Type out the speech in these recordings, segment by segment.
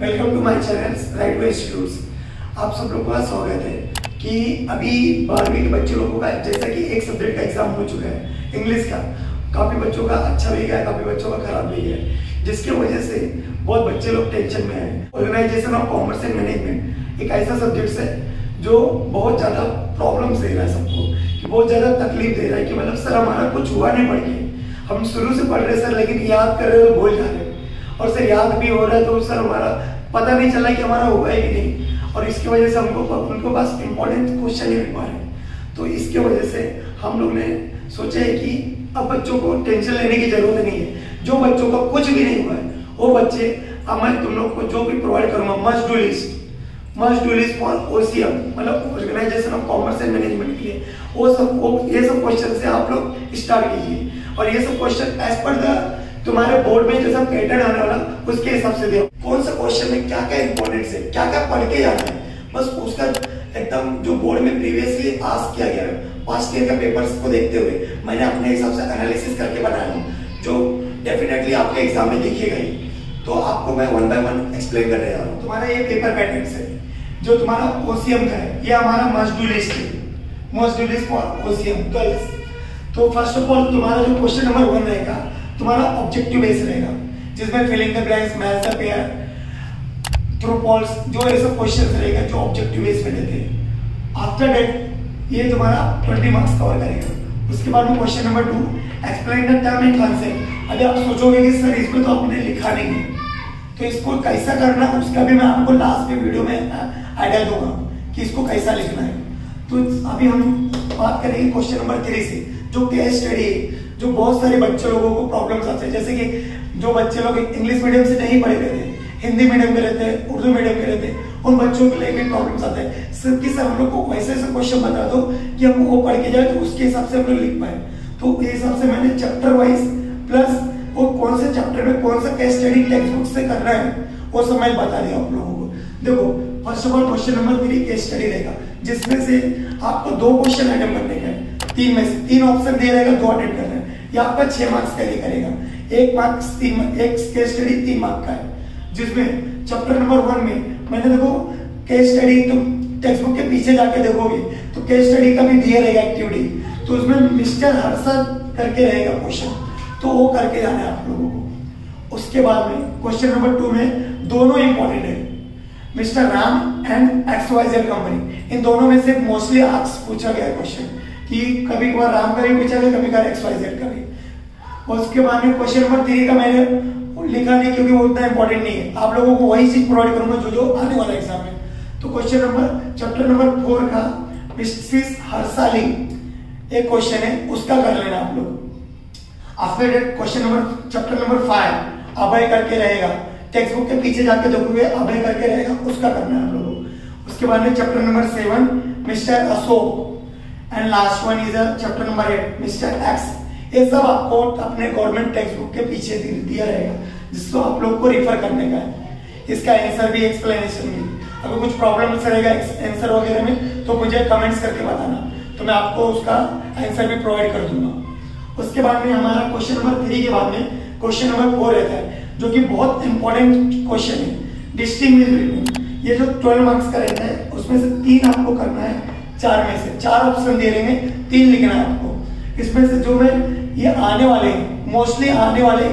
Welcome to my channel right way आप सब लोगों का स्वागत है कि अभी बारहवीं के बच्चे लोगों का, जैसा कि एक सब्जेक्ट का एग्ज़ाम हो चुका है इंग्लिश का। काफ़ी बच्चों का अच्छा भी गया, काफ़ी बच्चों का खराब भी गया। जिसके वजह से बहुत बच्चे लोग टेंशन में आए organisation of commerce and management एक ऐसा सब्जेक्ट है जो बहुत ज़्यादा प्रॉब्लम्स दे रहा है सबको, कि बहुत ज़्यादा तकलीफ़ दे रहा है, कि मतलब सर, हमारा कुछ हुआ नहीं पढ़ के। हम शुरू से पढ़ रहे सर, लेकिन याद कर रहे हो भूल जा रहे और सर याद भी हो रहा है तो सर हमारा पता नहीं चला कि हमारा हुआ है कि नहीं। और इसकी वजह से हमको उनको पास इम्पोर्टेंट क्वेश्चन ही रहे तो इसके वजह से हम लोग ने सोचा है कि अब बच्चों को टेंशन लेने की ज़रूरत नहीं है। जो बच्चों का कुछ भी नहीं हुआ है, वो बच्चे, अब मैं तुम लोग को जो भी प्रोवाइड करूँगा must do list must do list for OCM मतलब organisation of commerce and management के लिए। वो सब, वो, ये सब क्वेश्चन से आप लोग स्टार्ट कीजिए। और ये सब क्वेश्चन एज पर द तुम्हारे बोर्ड में जैसा पैटर्न आने वाला, उसके हिसाब से दे कौन सा क्वेश्चन में क्या क्या इंपॉर्टेंट है? क्या क्या पढ़ के जाना है? बस उसका एकदम जो बोर्ड में प्रीवियसली आस्क किया गया है पास्ट ईयर का पेपर्स को देखते हुए, मैंने अपने हिसाब से एनालिसिस करके बनाया हूँ, जो डेफिनेटली आपके एग्ज़ाम में दिखेगा ही तो आपको मैं वन बाय वन एक्सप्लेन करने जा रहा हूँ। तुम्हारा ये पेपर पैटर्न है, जो तुम्हारा ओसीएम का है, ये हमारा मस्ट डू लिस्ट है। Must do list for OCM तो फ़र्स्ट ऑफ़ ऑल तुम्हारा जो क्वेश्चन नंबर वन रहेगा तुम्हारा ऑब्जेक्टिव बेस रहेगा, जिसमें filling the blanks match the pair true false जो ये सब क्वेश्चन रहेगा, जो ऑब्जेक्टिव बेस में देते हैं। आफ्टर दैट ये तुम्हारा 20 मार्क्स कवर करेगा। उसके बाद में question number two explain the term and concept अभी आप सोचोगे कि सर इसमें तो आपने लिखा नहीं है। तो इसको कैसा करना उसका भी मैं आपको लास्ट में वीडियो में आइडिया दूँगा कि इसको कैसा लिखना है। तो अभी हम बात करेंगे क्वेश्चन नंबर थ्री से, जो केस स्टडी जो बहुत सारे बच्चे लोगों को प्रॉब्लम्स आते हैं। जैसे कि जो बच्चे लोग इंग्लिश मीडियम से नहीं पढ़े रहते हिंदी मीडियम के रहते हैं उर्दू मीडियम के रहते हैं, उन बच्चों के लिए भी प्रॉब्लम्स आते हैं। सर कि सर हम लोग को वैसे ऐसे क्वेश्चन बता दो कि हम वो पढ़ के जाए तो उसके हिसाब से हम लोग लिख पाए। तो इस हिसाब से मैंने चैप्टर वाइज प्लस वो कौन से चैप्टर में कौन सा केस स्टडी टेक्स्ट बुक से करना है, वो सब मैं बता दिया आप लोगों को। देखो first of all question number three case study रहेगा, जिसमें से आपको दो क्वेश्चन अटेम्प्ट करने का तीन में से तीन ऑप्शन दिए रहेगा, दो अटेम्प्ट ये आपका छह मार्क्स का लिए करेगा। एक मार्क्स एक केस स्टडी तीन मार्क का है। जिसमें चैप्टर नंबर वन में मैंने देखो केस स्टडी तुम टेक्स्ट बुक के पीछे जाके देखोगे तो केस स्टडी का भी दिया रहेगा एक्टिविटी तो उसमें मिस्टर हर्षद करके रहेगा क्वेश्चन तो वो करके जाना है आप लोगों को। उसके बाद में क्वेश्चन नंबर टू में दोनों इंपॉर्टेंट है। Mister Ram and X Y Z company इन दोनों में से मोस्टली आर्क्स पूछा गया क्वेश्चन कि कभी कभार राम का भी पूछा गया कभी कभार एक्स वाई जेड का भी। उसके बाद में क्वेश्चन नंबर थ्री का मैंने लिखा नहीं क्योंकि वो उतना इंपॉर्टेंट नहीं है। आप लोगों को वही चीज़ प्रोवाइड करूँगा जो जो आने वाला एग्ज़ाम में तो question number chapter number four का मिस्ट्रिस हर्षाली एक क्वेश्चन है, उसका कर लेना आप लोग। After that question number chapter number five Abhay करके रहेगा। टेक्स्ट बुक के पीछे जाके देखोगे अभय करके रहेगा, उसका करना है आप लोगों उसके बाद में chapter number seven mister Ashok and last one is chapter number eight mister X ये सब आपको अपने गवर्नमेंट टेक्स्ट बुक के पीछे दिया रहेगा, जिसको आप लोग को रिफर करने का है। इसका आंसर भी एक्सप्लेनेशन भी अगर कुछ प्रॉब्लम रहेगा आंसर वगैरह में तो मुझे कमेंट्स करके बताना। तो मैं आपको उसका आंसर भी प्रोवाइड कर दूँगा। उसके बाद में हमारा क्वेश्चन नंबर थ्री के बाद में क्वेश्चन नंबर फोर रहता है, जो कि बहुत इंपॉर्टेंट क्वेश्चन है। डिस्टिंग ये जो ट्वेल्व मार्क्स का रहता है, उसमें से तीन आपको करना है। चार में से, चार ऑप्शन दे रहे हैं, तीन लिखना है आपको। इसमें से जो मैं ये आने वाले मोस्टली आने वाले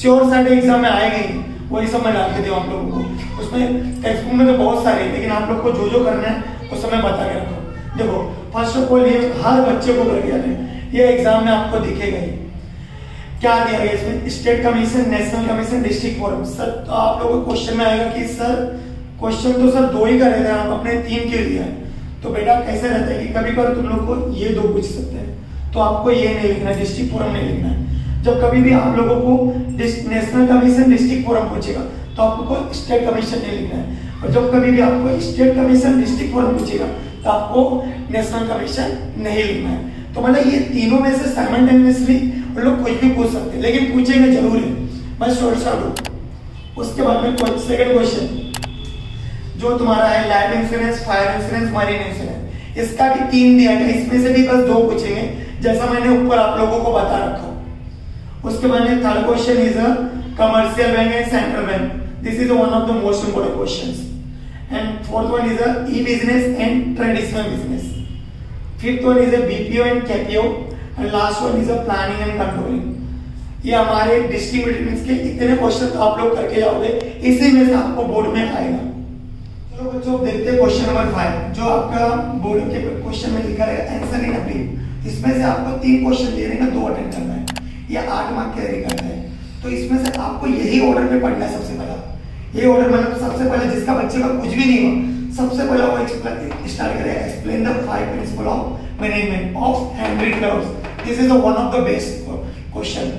श्योर साइड एग्ज़ाम में आएँगे ही, वही सब मैं डाल के दूँ आप लोगों को। उसमें टेक्स्ट बुक में तो बहुत सारे लेकिन आप लोग को जो जो करना है, वो सब मैं बता के रखा देखो फ़र्स्ट ऑफ़ ऑल ये हर बच्चे को करके आने ये एग्ज़ाम में आपको दिखेगा ही। क्या दिया गया इसमें? State commission national commission district forum sir तो आप लोगों को क्वेश्चन में आएगा कि, सर क्वेश्चन तो सर दो ही का रहता है, आप अपने तीन के दिया है। तो बेटा कैसे रहता है कि कभी कभी तुम लोग को ये दो पूछ सकते हैं? तो आपको ये नहीं लिखना है, डिस्ट्रिक्ट फोरम नहीं लिखना है। जब कभी भी आप लोगों को नेशनल कमीशन डिस्ट्रिक्ट फोरम पूछेगा तो आपको स्टेट कमीशन नहीं लिखना है। और जब कभी भी आपको स्टेट कमीशन डिस्ट्रिक्ट फोरम पूछेगा तो आपको नेशनल कमीशन नहीं लिखना है। तो मतलब ये तीनों में से साइमल्टेनियसली लोग कुछ भी पूछ सकते हैं, लेकिन पूछेंगे ज़रूर। है मैं शोर शॉर्ट उसके बाद में सेकंड क्वेश्चन जो तुम्हारा है life insurance fire insurance marine insurance इसका भी तीन दिया गया इसमें से भी बस दो पूछेंगे जैसा मैंने ऊपर आप लोगों को बता रखा उसके बाद third question is a commercial bank and central bank This is one of the most important questions. And fourth one is a e-business and traditional business. Fifth one is a BPO and KPO. And last one is a planning and controlling. ये हमारे distribute के इतने question तो आप लोग करके जाओगे इसी में से आपको बोर्ड में आएगा बच्चों देखते हैं क्वेश्चन नंबर फाइव जो आपका बोर्ड के क्वेश्चन में लिखा रहेगा आंसर इन अ इसमें से आपको तीन क्वेश्चन दे रहेगा दो अटेंड करना है. या आठ मार्क कैरी करना है. तो इसमें से आपको यही ऑर्डर में पढ़ना है सबसे पहला. ये ऑर्डर मतलब सबसे पहले जिसका बच्चे का कुछ भी नहीं हो सबसे पहले वो स्टार्ट करेगा explain the five principle of management of Hendrik Clouds this is one of the best question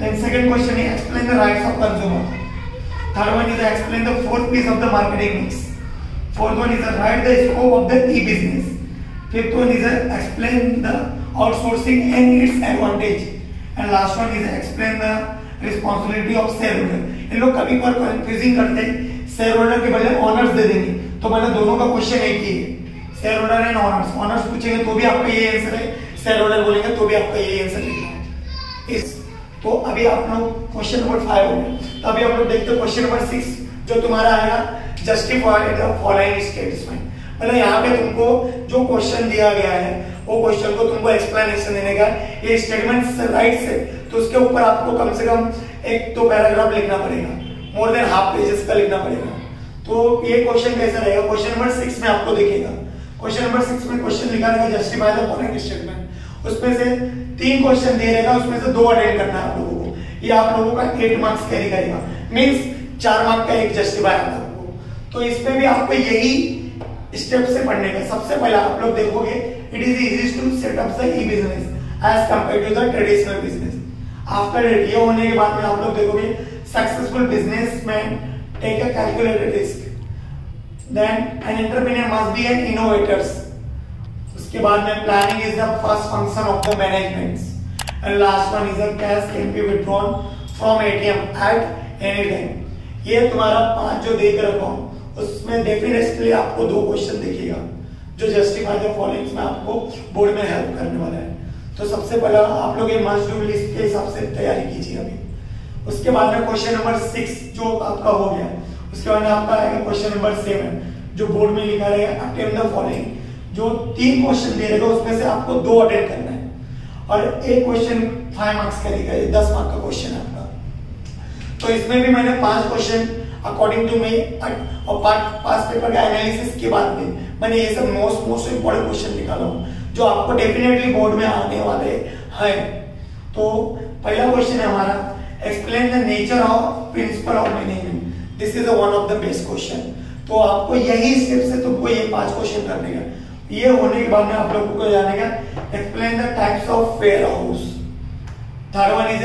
then second question is, explain the rights of consumer. Third one is explain the fourth piece of the marketing mix fourth one is write the scope of the e-business fifth one is explain the outsourcing and its advantage and last one is explain the responsibility of shareholder इन लोग कभी पर confusing करते हैं share holder के बदले honours दे देंगे तो मैंने दोनों का क्वेश्चन एक ही है shareholder and owners owners पूछेंगे तो भी आपका ये आंसर है शेयर होल्डर बोलेंगे तो भी आपका ये आंसर है इस तो अभी आप लोग क्वेश्चन नंबर फाइव हो गए। तो अभी हम लोग देखते क्वेश्चन नंबर सिक्स जो तुम्हारा आएगा जस्टिफाइड फॉलोइंग स्टेटमेंट मतलब यहाँ पे तुमको जो क्वेश्चन दिया गया है, वो क्वेश्चन को तुमको एक्सप्लेनेशन देने का ये स्टेटमेंट राइट से तो उसके ऊपर आपको कम से कम एक तो पैराग्राफ लिखना पड़ेगा। मोर देन हाफ़ पेजेस का लिखना पड़ेगा। तो ये क्वेश्चन कैसा रहेगा? क्वेश्चन नंबर सिक्स में आपको दिखेगा। क्वेश्चन नंबर सिक्स में क्वेश्चन लिखा रहेगा जस्टिफाई द फॉलोइंग स्टेटमेंट उसमें से तीन क्वेश्चन दे रहेगा उसमें से दो अटेंड करना आप लोगों को। ये आप लोगों का एट मार्क्स कैरी करेगा। मीन्स चार मार्क का एक जस्टिफाई आता है आपको तो इसमें भी आपको यही स्टेप से पढ़ने का सबसे पहले आप लोग देखोगे it is easy to set up e business as compare to the traditional business after ये होने के बाद में आप लोग देखोगे successful businessman take a calculated risk then an entrepreneur must be an innovators उसके बाद में planning is the first function of the management and last one is the cash can be withdrawn from ATM at any time ये तुम्हारा पाँच जो देख रखा हूँ उसमें डेफिनेटली आपको दो क्वेश्चन दिखेगा, जो जस्टिफाई द फॉलोइंग में आपको बोर्ड में हेल्प करने वाला है। तो सबसे पहला, आप लोग ये मस्ट डू लिस्ट के हिसाब से तैयारी कीजिए अभी। उसके बाद में क्वेश्चन नंबर सिक्स जो आपका हो गया, उसके बाद में आपका आएगा क्वेश्चन नंबर सेवन जो बोर्ड में लिखा रहेगा अटेम्प्ट द फॉलोइंग जो तीन क्वेश्चन दे रहेगा उसमें से आपको दो अटेम्प्ट करना है। और एक क्वेश्चन फाइव मार्क्स का दिखा दस मार्क का क्वेश्चन है आपका। तो इसमें भी मैंने पाँच क्वेश्चन अकॉर्डिंग टू मी और पास पेपर का एनालिसिस के बाद में मैंने ये सब मोस्ट मोस्ट इंपॉर्टेंट क्वेश्चन निकाला हूँ, जो आपको डेफिनेटली बोर्ड में आने वाले हैं। तो पहला क्वेश्चन है हमारा explain the nature of principle of management this is one of the best question तो आपको यही स्टेप से तुमको ये पाँच क्वेश्चन करने का ये होने के बाद में आप लोगों को जाने का explain the types of warehouse third one is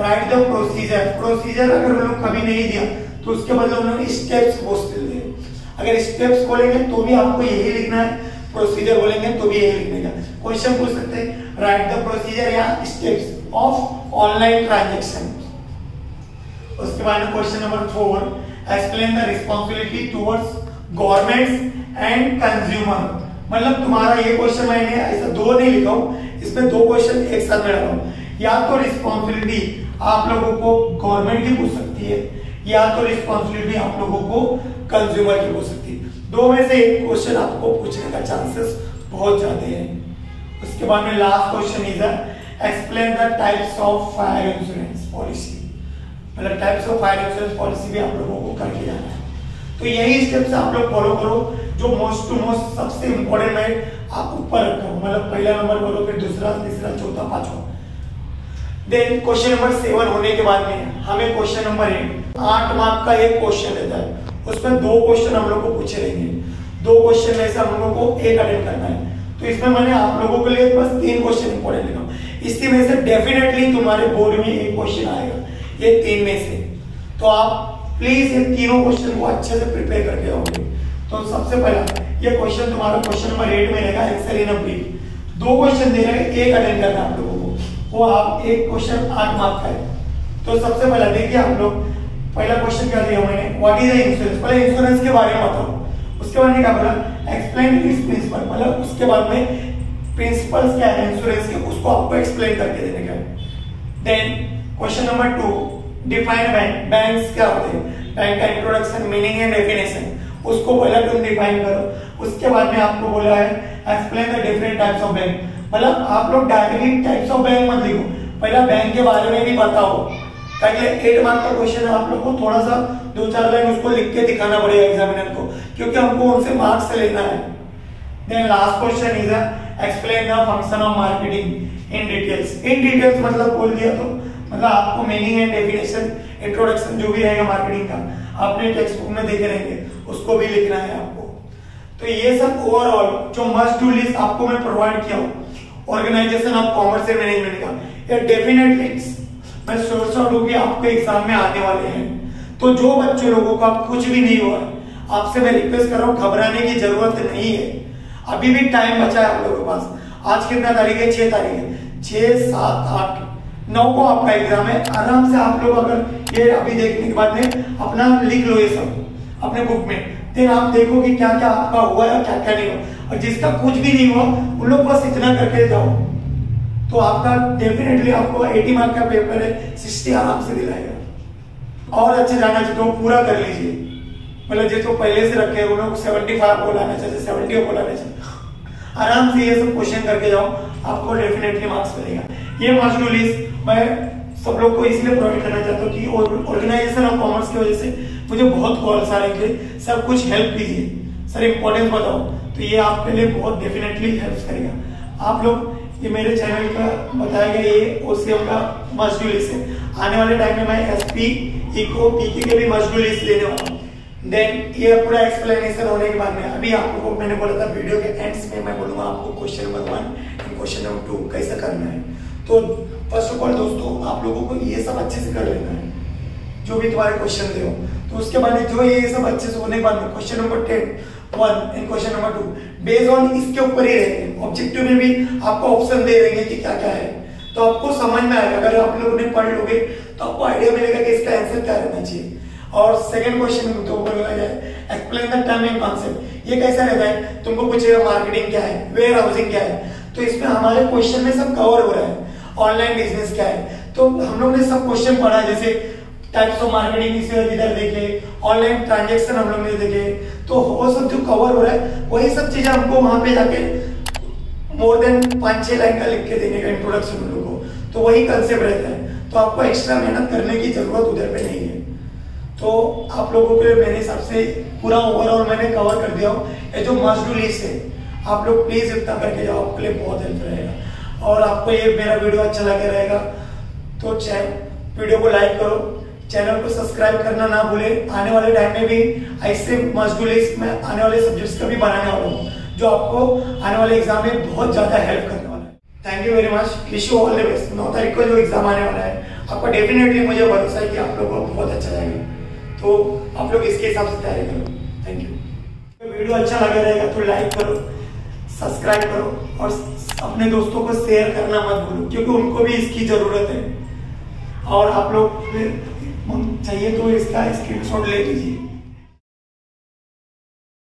write the procedure procedure अगर उन लोग कभी नहीं दिया तो उसके बदले उन्होंने स्टेप्स पोस्ट दिए अगर स्टेप्स बोलेंगे तो भी आपको यही लिखना है। प्रोसीजर बोलेंगे तो भी यही लिखने का क्वेश्चन पूछ सकते हैं राइट द प्रोसीजर या स्टेप्स ऑफ़ ऑनलाइन ट्रांजेक्शन उसके बाद में question number four explain the responsibility towards government and consumer मतलब तुम्हारा ये क्वेश्चन मैंने ऐसा दो नहीं लिखा हूँ, इसमें दो क्वेश्चन एक साथ में हूँ। या तो रिस्पॉन्सिबिलिटी आप लोगों को गवर्नमेंट की पूछ सकती है, या तो रिस्पॉन्सिबिलिटी आप लोगों को कंज्यूमर की पूछ सकती है। दो में से एक क्वेश्चन आपको पूछने का चांसेस बहुत ज़्यादा है। उसके बाद में last question is explain the types of fire insurance policy मतलब types of fire insurance policy भी आप लोगों को करके जाना है। तो यही स्टेप्स आप लोग फॉलो करो। जो मोस्ट टू मोस्ट सबसे इंपॉर्टेंट मैं आप ऊपर रखा। हूँ मतलब पहला नंबर बोलो फिर दूसरा, तीसरा, चौथा, पांचवा। देन क्वेश्चन नंबर सेवन होने के बाद में हमें क्वेश्चन नंबर एट आठ मार्क का एक क्वेश्चन देता है। उसमें दो क्वेश्चन हम लोग को पूछे रहेंगे। दो क्वेश्चन में से हम लोग को एक अटेंड करना है। तो इसमें मैंने आप लोगों के लिए बस तीन क्वेश्चन इंपॉर्टेंट लिखा। इसी में से डेफिनेटली तुम्हारे बोर्ड में एक क्वेश्चन आएगा। ये तीन में से। तो आप प्लीज़ ये तीनों क्वेश्चन को अच्छे से प्रिपेयर करके आओगे। तो सबसे पहला, ये क्वेश्चन तुम्हारा क्वेश्चन नंबर एट में रहेगा एक्सर इन ब्रीफ दो क्वेश्चन दे रहे एक अटेंड करना आप लोगों को। वो आप एक क्वेश्चन आठ मार्क का है। तो सबसे पहला, देखिए आप लोग, पहला क्वेश्चन क्या दिया मैंने? व्हाट इज़ द इंश्योरेंस पहले इंश्योरेंस के बारे में बताओ। उसके बाद क्या बोला? एक्सप्लेन इट्स प्रिंसिपल मतलब उसके बाद में प्रिंसिपल्स क्या है इंश्योरेंस के, उसको आपको एक्सप्लेन करके देने का then question number two define bank banks क्या होते हैं? बैंक का इंट्रोडक्शन मीनिंग एंड डेफिनेशन उसको पहले तुम डिफाइन करो। उसके बाद में आपको बोला है explain the different types of bank मतलब आप लोग डायरेक्टली टाइप्स ऑफ़ बैंक मत लिखो। पहला बैंक के बारे में भी बताओ। ताकि एट मार्क का क्वेश्चन है आप लोग को थोड़ा सा, दो चार लाइन उसको लिख के दिखाना पड़ेगा एग्जामिनर को, क्योंकि हमको उनसे मार्क्स लेना है। Then last question is explain the function of marketing in details in details मतलब बोल दिया तो। मतलब आपको मीनिंग एंड डेफिनेशन इंट्रोडक्शन जो भी रहेगा मार्केटिंग का, आपने टेक्स्ट बुक में देखे रहेंगे, उसको भी लिखना है आपको। तो ये सब ओवरऑल जो मस्ट डू लिस्ट आपको मैं प्रोवाइड किया हूँ organization of commerce and management का, ये डेफिनेटली मैं सोच रहा हूँ कि आपके एग्ज़ाम में आने वाले हैं। तो जो बच्चे लोगों का कुछ भी नहीं हुआ, आपसे मैं रिक्वेस्ट कर रहा हूँ, घबराने की ज़रूरत नहीं है। अभी भी टाइम बचा है आप लोगों के पास। आज कितना तारीख है? छह तारीख है। छह, सात, आठ नौ को आपका एग्ज़ाम है। आराम से आप लोग अगर ये अभी देखने के बाद में अपना लिख लो ये सब, अपने बुक में। फिर आप देखो कि क्या क्या आपका हुआ है क्या क्या नहीं हुआ। और जिसका कुछ भी नहीं हुआ, उन लोग बस इतना करके जाओ। तो आपका डेफिनेटली आपको 80 मार्क का पेपर है 60 आराम से दिलाएगा। और अच्छे जाना चाहिए तो पूरा कर लीजिए। मतलब जिसको पहले से रखे उन लोग सेवेंटी फाइव को लाना चाहिए सेवेंटी को लाना चाहिए। आराम से ये सब क्वेश्चन करके जाओ, आपको डेफिनेटली मार्क्स मिलेगा। ये मॉड्यूल लिस्ट मैं सब लोग को इसलिए प्रोवाइड करना चाहता हूँ कि ऑर्गेनाइजेशन ऑफ़ कॉमर्स की वजह से मुझे बहुत कॉल्स आ रहे थे सब कुछ हेल्प कीजिए। सर इंपॉर्टेंस बताओ। तो ये आपके लिए बहुत डेफिनेटली हेल्प करेगा। आप लोग, ये मेरे चैनल का बताया गया ये ओसीएम का मॉड्यूल लिस्ट है। आने वाले टाइम में मैं एसपी इको पीके के भी मॉड्यूल लिस्ट लेने वाला हूँ। देन ये पूरा एक्सप्लेनेशन होने के बाद में अभी आपको मैंने बोला था वीडियो के एंड्स में मैं बोलूँगा आपको question number one and question number two कैसे करना है। तो फ़र्स्ट ऑफ़ ऑल दोस्तों, आप लोगों को ये सब अच्छे से कर लेना है। जो भी तुम्हारे क्वेश्चन थे हो तो उसके बाद जो ये सब अच्छे से होने के बाद question number ten one and question number two on इसके ऊपर ही रहेंगे। ऑब्जेक्टिव में भी आपको ऑप्शन दे देंगे कि क्या क्या है। तो आपको समझ में आएगा। अगर आप लोगों ने पढ़ लोगे तो आपको आइडिया मिलेगा कि इसका आंसर क्या रहना चाहिए। और सेकंड क्वेश्चन तो explain the term and concept ये कैसा रहता है? तुमको पूछेगा मार्केटिंग क्या है? वेयर हाउसिंग क्या है? तो इसमें हमारे क्वेश्चन में सब कवर हो रहा है। ऑनलाइन बिज़नेस क्या है? तो हम लोग ने सब क्वेश्चन पढ़ा, जैसे टाइप्स ऑफ़ मार्केटिंग इसे इधर देखे ऑनलाइन ट्रांजेक्शन हम लोग ने देखे। तो वो सब जो कवर हो रहा है, वही सब चीज़ें हमको वहाँ पे जाके मोर देन पाँच छह लाइन का लिख के देने का इंट्रोडक्शन हम लोग को। तो वही कंसेप्ट रहता है। तो आपको एक्स्ट्रा मेहनत करने की ज़रूरत उधर पे नहीं है। तो आप लोगों के लिए मेरे हिसाब से पूरा ओवरऑल मैंने कवर कर दिया हूँ। ये जो मस्ट डू लिस्ट है, आप लोग प्लीज़ इतना करके जाओ, आपके लिए बहुत हेल्प रहेगा। और आपको ये मेरा वीडियो अच्छा लगे रहेगा। तो वीडियो को लाइक करो, चैनल को सब्सक्राइब करना ना भूले। आने वाले टाइम में भी ऐसे मजदूर में आने वाले सब्जेक्ट्स का भी बनाने वाला हूँ, जो आपको आने वाले एग्ज़ाम में बहुत ज़्यादा हेल्प करने वाला है। Thank you very much wish you all the best नौ तारीख को जो एग्ज़ाम आने वाला है, आपको डेफिनेटली मुझे भरोसा है कि आप लोगों को बहुत अच्छा जाएगा। तो आप लोग इसके हिसाब से तैयारी करो। थैंक यू वीडियो अच्छा लगे रहेगा तो लाइक करो। सब्सक्राइब करो और अपने दोस्तों को शेयर करना मत भूलो, क्योंकि उनको भी इसकी ज़रूरत है। और आप लोग चाहिए तो इसका स्क्रीनशॉट ले लीजिए।